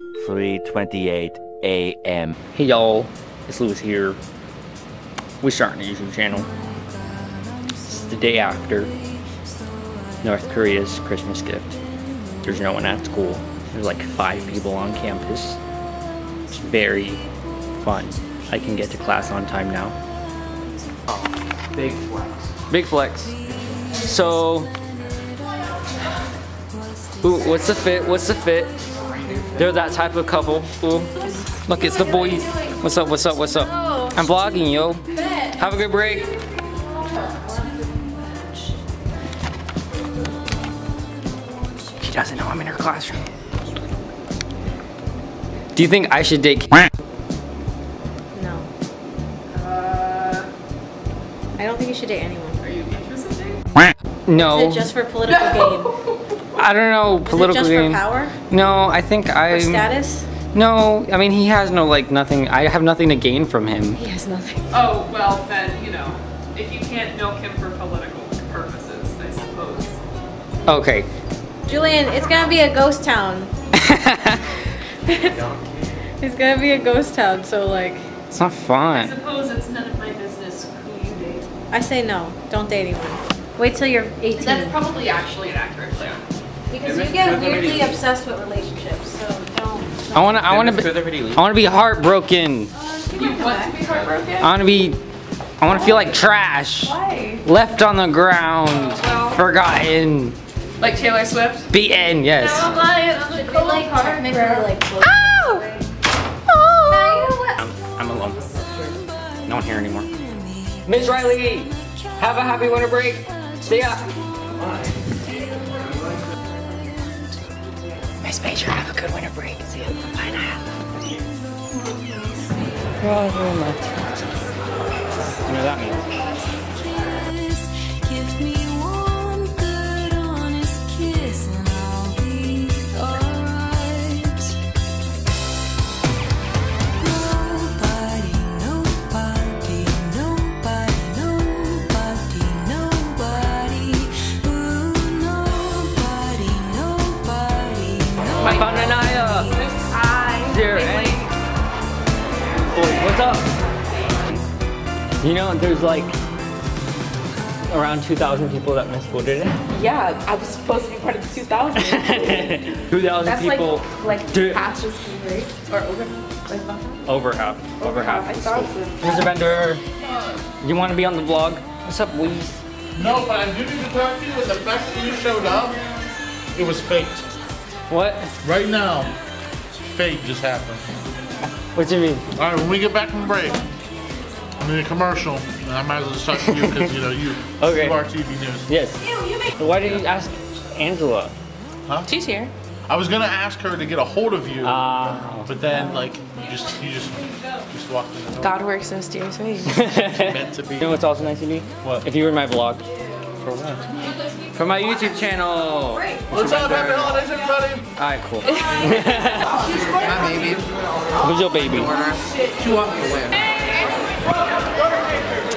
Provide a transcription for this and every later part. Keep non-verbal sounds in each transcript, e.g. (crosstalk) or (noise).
3:28 a.m. Hey y'all, it's Luis here. We're starting a YouTube channel. It's the day after North Korea's Christmas gift. There's no one at school. There's like five people on campus. It's very fun. I can get to class on time now. Big flex. Big flex. So, ooh, what's the fit? What's the fit? They're that type of couple. Ooh, look, it's the boys. What's up? What's up? What's up? I'm vlogging, yo. Have a good break. She doesn't know I'm in her classroom. Do you think I should date? No. Uh, I don't think you should date anyone. Are you interested in? No, Is it just for political (laughs) gain? I don't know. Is it Political just for power No, I think I. or status? No, I mean he has no like nothing. I have nothing to gain from him. He has nothing. Oh, well, then, you know, if you can't milk him for political purposes, I suppose. Okay. Julian, it's gonna be a ghost town. (laughs) (laughs) It's gonna be a ghost town, so like, It's not fun. I suppose it's none of my business who you date. I say no. Don't date anyone. Wait till you're 18. That's probably actually an accurate plan. Because you get weirdly obsessed with relationships, so don't. I wanna. I wanna be. I wanna be heartbroken. You want to be heartbroken? I wanna be. I wanna feel like trash. Why? Left on the ground. Oh, well. Forgotten. Like Taylor Swift? Beaten. Yes. I'm lying on the cold like hard technically ground. like oh! I'm, I'm alone. No one here anymore. Miss Riley, have a happy winter break. See ya. Miss Major, have a good winter break. See you. Bye now. You know what that means? Up? You know, there's like around 2,000 people that missed school today. Yeah, I was supposed to be part of the 2000. (laughs) (laughs) 2,000 people. like like Dude. half the school race or over like about half. Over half. Over half. I of the thought Mr. Bender, you want to be on the vlog? What's up, Weez? No, but I do need to talk to you. And the fact that you showed up, it was faked. What? Right now, fake just happened. What do you mean? All right, when we get back from break, I'm in a commercial, and I might as well start to you because you know you. (laughs) Okay. You are TV news. Yes. Why didn't you ask Angela? Huh? She's here. I was gonna ask her to get a hold of you, Ah. but then like you just you just just walked in the door. God works in mysterious ways. Meant to be. (laughs) You know what's also nice to me? What? If you were in my vlog. For what? For my YouTube channel. What's up? Happy holidays, everybody. Alright, cool. My baby. Who's your baby? She want me to win.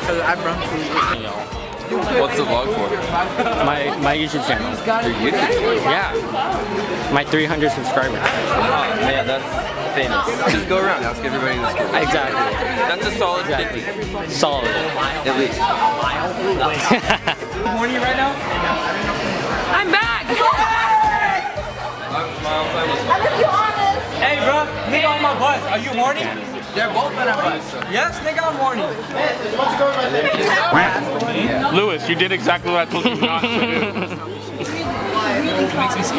Cause I brought food. What's the vlog for? My my YouTube channel. Your YouTube? Yeah. My 300 subscribers. Oh, man, that's famous. Just go around, ask everybody in the school. Exactly. That's a solid Exactly. 50, Solid. at least. Horny right now? I'm back! Hey, bro, nigga on my bus. Are you horny? They're both on a bus. Yes, nigga, I'm horny. Luis, you did exactly what I told you not to do.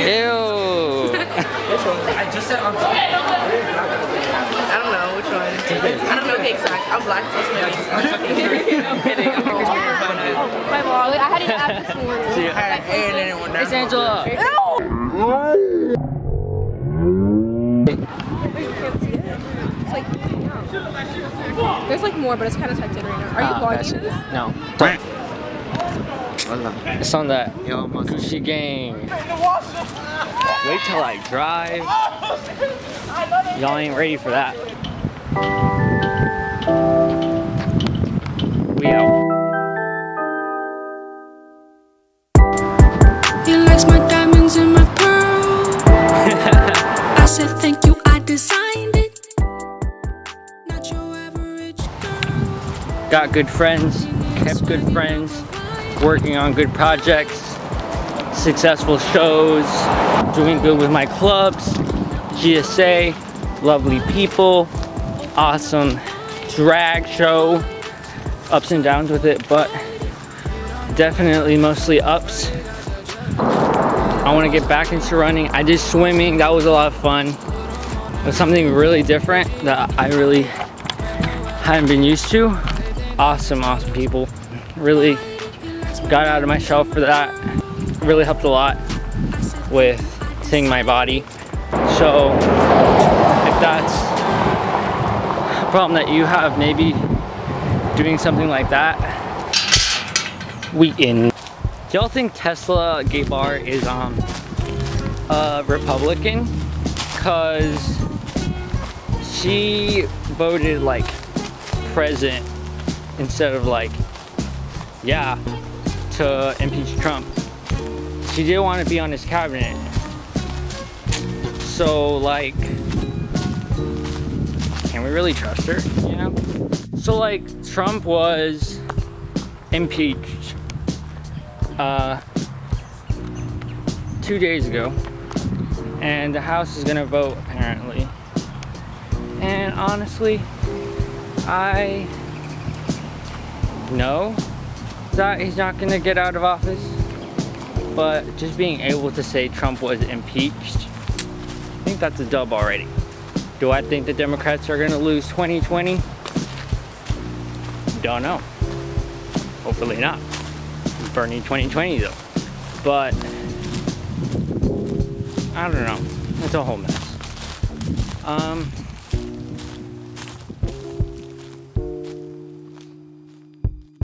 Ew. (laughs) I just said I'm sorry. I don't know which one. I don't know cake socks. I'm black, so maybe. I'm kidding. I'm My vlog. I had it out this morning. Hey, and then it went down. It's Angela. It's like there's like more, but it's kind of tucked in right now. Are you Ah, vlogging gotcha. this? No. It's on that Gucci gang. Wait till I drive. (laughs) Y'all ain't ready for that. We out. You likes my diamonds and my pearl. (laughs) I said thank you, I designed it. Not your average girl. Got good friends, kept good friends, working on good projects, successful shows, doing good with my clubs, GSA, lovely people, awesome drag show, ups and downs with it, but definitely mostly ups. I want to get back into running. I did swimming, that was a lot of fun. It was something really different that I really hadn't been used to. Awesome, awesome people. Really got out of my shell for that. Really helped a lot with seeing my body. So if that's problem that you have, maybe doing something like that, we in. Y'all think Tulsi Gabbard is um a Republican? Cause she voted like present instead of like yeah to impeach Trump. She didn't want to be on his cabinet. So like we really trust her, you know? So like Trump was impeached uh, two days ago and the House is gonna vote apparently. And honestly, I know that he's not gonna get out of office, but just being able to say Trump was impeached, I think that's a dub already. Do I think the Democrats are gonna lose 2020? Don't know. Hopefully not. Bernie 2020 though. But I don't know. It's a whole mess. Um